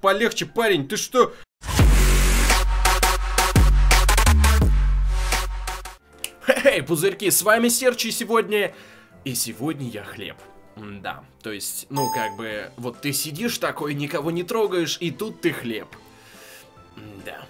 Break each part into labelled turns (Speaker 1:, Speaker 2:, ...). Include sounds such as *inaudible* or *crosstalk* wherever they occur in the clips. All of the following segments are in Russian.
Speaker 1: Полегче, парень, ты что? Хей, пузырьки, с вами Серчи сегодня... И сегодня я хлеб. Да, то есть, ну как бы, вот ты сидишь такой, никого не трогаешь, и тут ты хлеб. Да.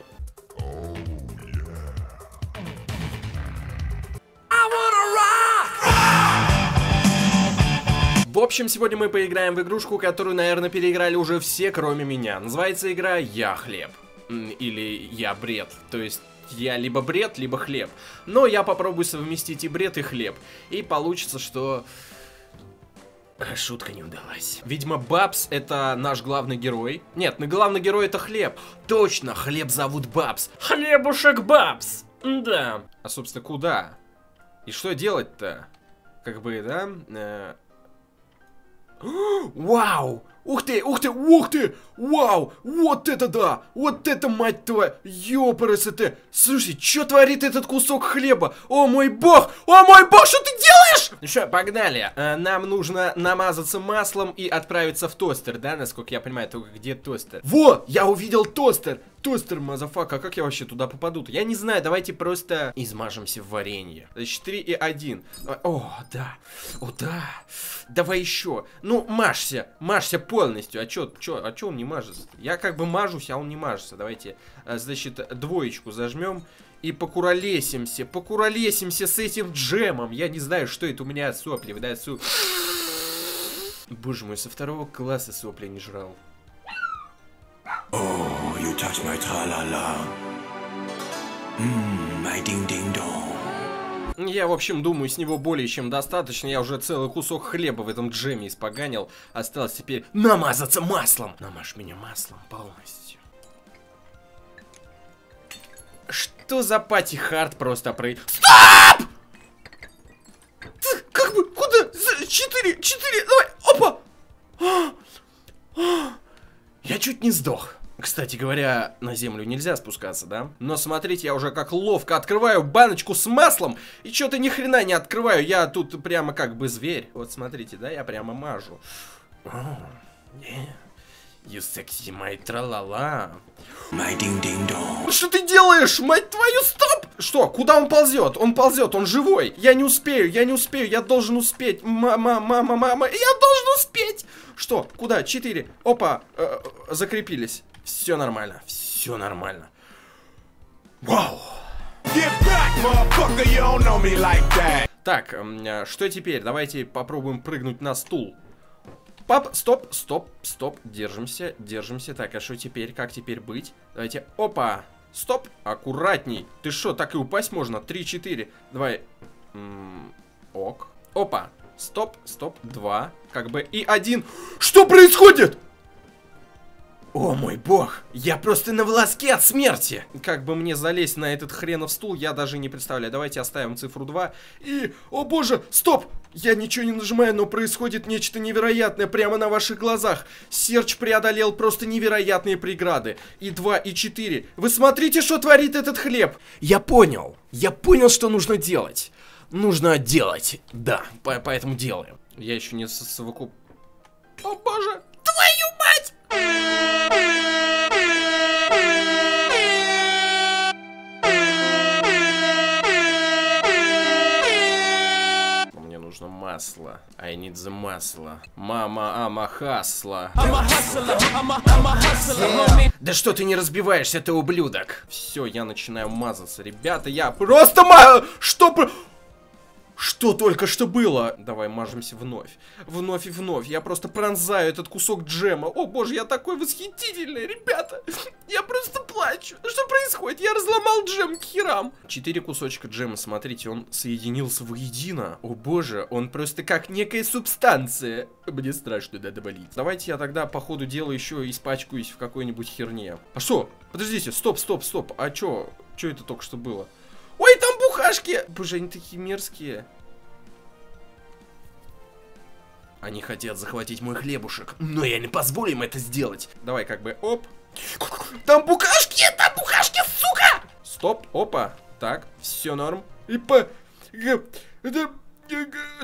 Speaker 1: Общем, сегодня мы поиграем в игрушку, которую, наверное, переиграли уже все, кроме меня. Называется игра «Я хлеб». Или «Я бред». То есть, я либо бред, либо хлеб. Но я попробую совместить и бред, и хлеб. И получится, что... Шутка не удалась. Видимо, Бабс это наш главный герой. Нет, ну главный герой это Хлеб. Точно, Хлеб зовут Бабс. Хлебушек Бабс. Да. А, собственно, куда? И что делать-то? Как бы, да? Э *gasps* Вау! Ух ты, ух ты, ух ты! Вау! Вот это да! Вот это, мать твою! Ёпарасы Слушай, что творит этот кусок хлеба? О мой бог! О мой бог, что ты делаешь? Ну что, погнали. Э, нам нужно намазаться маслом и отправиться в тостер, да? Насколько я понимаю, только где тостер? Вот! Я увидел тостер! Тостер, motherfucker, а как я вообще туда попаду-то? Я не знаю, давайте просто измажемся в варенье. Значит, 4 и 1. О, да. О, да. Давай еще. Ну, мажься. Мажься полностью. А чё, чё, а чё он не мажется? Я как бы мажусь, а он не мажется. Давайте, э, значит, двоечку зажмем. И покуролесимся, покуролесимся с этим джемом. Я не знаю, что это у меня сопли, видать, су... Боже мой, со второго класса сопли не жрал. Oh, you touch my tra-la-la. Mmm, my ding-ding-dong. Я, в общем, думаю, с него более чем достаточно. Я уже целый кусок хлеба в этом джеме испоганил. Осталось теперь намазаться маслом. Намажь меня маслом полностью. Что за party hard просто про... Стоп! Ты как бы, куда? Четыре, четыре, давай, опа! А! А! Я чуть не сдох. Кстати говоря, на землю нельзя спускаться, да? Но смотрите, я уже как ловко открываю баночку с маслом, и что-то ни хрена не открываю, я тут прямо как бы зверь. Вот смотрите, да, я прямо мажу. You sexy my тралала. My динг динг дong. Что ты делаешь, мать твою, стоп! Что, куда он ползет? Он ползет, он живой. Я не успею, я не успею, я должен успеть. Мама, мама, мама, я должен успеть. Что, куда? Четыре. Опа, э, закрепились. Все нормально, все нормально. Вау! Так, что теперь? Давайте попробуем прыгнуть на стул. Пап, стоп, стоп, стоп, держимся, держимся. Так, а что теперь? Как теперь быть? Давайте, опа, стоп, аккуратней. Ты что, так и упасть можно? 3-4, давай. М ок. Опа, стоп, стоп, два, как бы, и один. Что происходит? О мой бог, я просто на волоске от смерти! Как бы мне залезть на этот хренов стул, я даже не представляю. Давайте оставим цифру 2. И, о боже, стоп! Я ничего не нажимаю, но происходит нечто невероятное прямо на ваших глазах. Серч преодолел просто невероятные преграды. И 2, и 4. Вы смотрите, что творит этот хлеб! Я понял. Я понял, что нужно делать. Нужно делать. Да, по поэтому делаем. Я еще не совокуп... О боже! Твою! Мне нужно масло. I need the масло. Мама, ама, хасла. Да что ты не разбиваешься, ты ублюдок? Все, я начинаю мазаться. Ребята, я просто ма... Что... Что только что было? Давай мажемся вновь. Вновь и вновь. Я просто пронзаю этот кусок джема. О боже, я такой восхитительный, ребята. Я просто плачу. Что происходит? Я разломал джем к херам. Четыре кусочка джема, смотрите, он соединился воедино. О боже, он просто как некая субстанция. Мне страшно, надо болеть. Давайте я тогда по ходу дела еще испачкаюсь в какой-нибудь херне. А что? Подождите, стоп, стоп, стоп. А что? Что это только что было? Бухашки! Боже, они такие мерзкие. Они хотят захватить мой хлебушек, но я не позволю им это сделать. Давай как бы, оп. Там букашки, там букашки, сука! Стоп, опа. Так, все норм. И по... Это...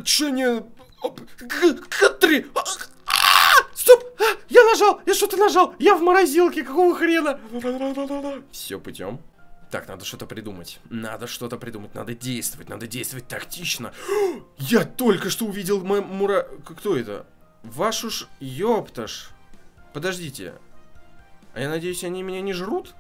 Speaker 1: Че не... Оп. Три... А, Стоп! А, я нажал! Я что-то нажал! Я в морозилке! Какого хрена? Все, путем. Так, надо что-то придумать. Надо что-то придумать. Надо действовать. Надо действовать тактично. *gasps* Я только что увидел мура... Кто это? Вашу ж... Ёпташ. Подождите. А я надеюсь, они меня не жрут?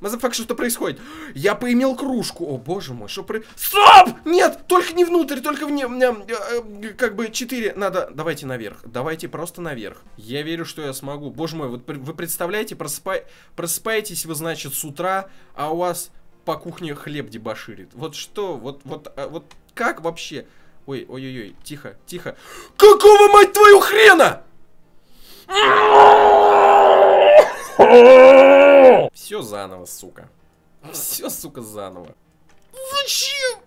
Speaker 1: Motherfuck, что происходит? Я поимел кружку. О, боже мой, что про... Стоп! Нет, только не внутрь, только вне... Э, как бы 4 надо... Давайте наверх. Давайте просто наверх. Я верю, что я смогу. Боже мой, вот вы представляете, просыпай... просыпаетесь вы, значит, с утра, а у вас по кухне хлеб дебоширит. Вот что? Вот, вот, а, вот как вообще? Ой, ой-ой-ой, тихо, тихо. Какого, мать твою, хрена? Все заново, сука. Все, сука, заново. Зачем?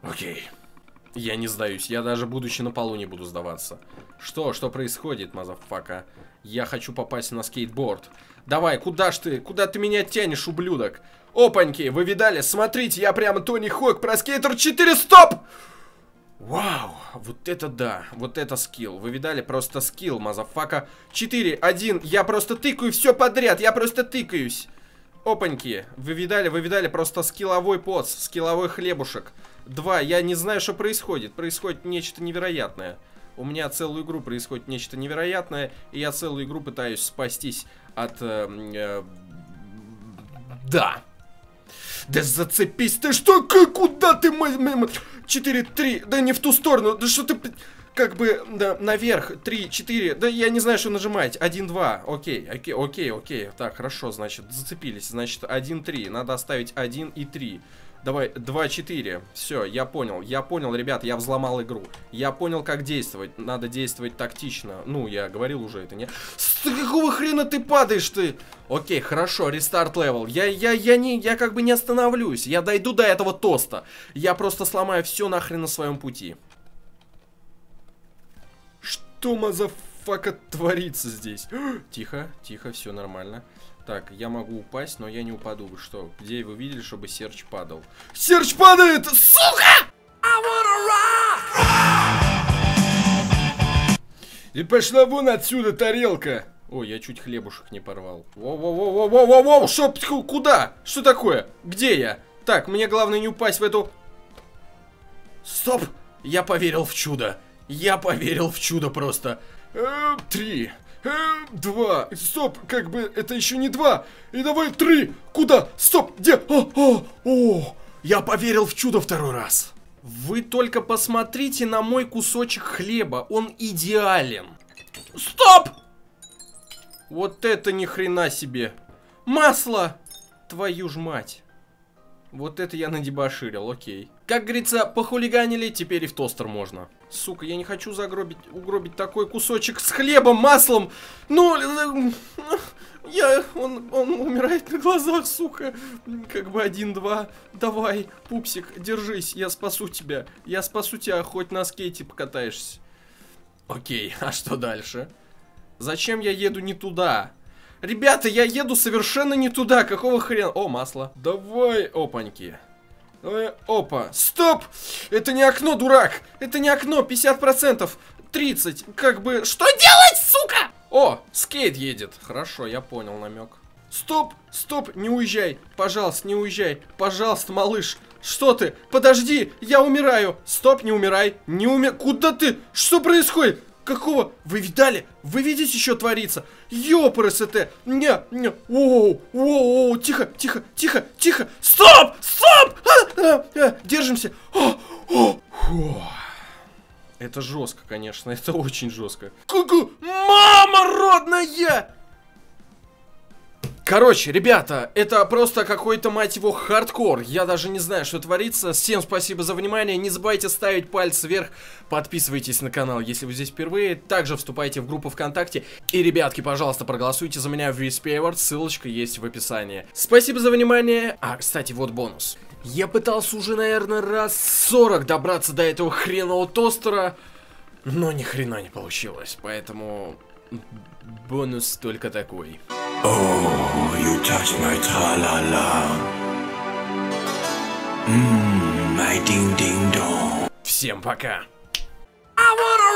Speaker 1: Окей. Я не сдаюсь. Я даже будучи на полу не буду сдаваться. Что? Что происходит, motherfucker? Я хочу попасть на скейтборд. Давай, куда ж ты? Куда ты меня тянешь, ублюдок? Опаньки, вы видали? Смотрите, я прямо Tony Hawk Pro Skater 4, стоп! Вау, вот это да, вот это skill. Вы видали? Просто skill, motherfucker. 4, 1, я просто тыкаю все подряд, я просто тыкаюсь. Опаньки, вы видали, вы видали, просто скилловой поц, скилловой хлебушек. Два, я не знаю, что происходит. Происходит нечто невероятное. У меня целую игру происходит нечто невероятное, и я целую игру пытаюсь спастись от... Э, э, да. Да зацепись ты, что, куда ты, мой... 4-3, да не в ту сторону, да что ты... Как бы, да, наверх, 3, 4, да я не знаю, что нажимать, 1, 2, окей, окей, окей, окей, так, хорошо, значит, зацепились, значит, 1, 3, надо оставить 1 и 3, давай, 2, 4, все, я понял, я понял, ребят, я взломал игру, я понял, как действовать, надо действовать тактично, ну, я говорил уже это, не... С какого хрена ты падаешь ты? Окей, хорошо, restart level. Я, я, я не, я как бы не остановлюсь. Я дойду до этого тоста. Я просто сломаю все нахрен на своем пути. Что, motherfucker, творится здесь? *gasps* тихо, тихо, все нормально. Так, я могу упасть, но я не упаду. Вы что, где вы видели, чтобы Серч падал? Серч падает! Сука! И пошла вон отсюда тарелка! Ой, я чуть хлебушек не порвал. Воу-воу-воу-воу-воу-воу! Что? Куда? Что такое? Где я? Так, мне главное не упасть в эту... Стоп! Я поверил в чудо. Я поверил в чудо просто. Э, три. Э, два. Стоп, как бы это еще не два. И давай три. Куда? Стоп, где? О, о, о. Я поверил в чудо второй раз. Вы только посмотрите на мой кусочек хлеба. Он идеален. Стоп! Вот это ни хрена себе. Масло! Твою ж мать. Вот это я надебоширил, окей. Как говорится, похулиганили, теперь и в тостер можно. Сука, я не хочу загробить, угробить такой кусочек с хлебом, маслом. Ну, э, я, он, он умирает на глазах, сука. Как бы один-два. Давай, пупсик, держись, я спасу тебя. Я спасу тебя, хоть на скейте покатаешься. Окей, *laughs* а что дальше? Зачем я еду не туда? Ребята, я еду совершенно не туда. Какого хрена? О, масло. Давай, опаньки. Давай, опа. Стоп! Это не окно, дурак. Это не окно. 50%. 30. Как бы... Что делать, сука? О, скейт едет. Хорошо, я понял намек. Стоп, стоп, не уезжай. Пожалуйста, не уезжай. Пожалуйста, малыш. Что ты? Подожди, я умираю. Стоп, не умирай. Не умер... Куда ты? Что происходит? Какого? Вы видали? Вы видите, что творится? Ёпрст! Не, не, оу, оу, оу, тихо, тихо, тихо, тихо. Стоп! Стоп! А, а, а, держимся. О, о, о. Это жестко, конечно, *laughs* это очень жестко. Ку-ку! Мама родная! Короче, ребята, это просто какой-то, мать его, хардкор. Я даже не знаю, что творится. Всем спасибо за внимание. Не забывайте ставить палец вверх. Подписывайтесь на канал, если вы здесь впервые. Также вступайте в группу ВКонтакте. И, ребятки, пожалуйста, проголосуйте за меня в VSP Award. Ссылочка есть в описании. Спасибо за внимание. А, кстати, вот бонус. Я пытался уже, наверное, раз 40 добраться до этого хренового тостера. Но ни хрена не получилось. Поэтому бонус только такой. Oh, you touch my tra-la-la. Mmm, my ding-ding-dong. Всем пока. I wanna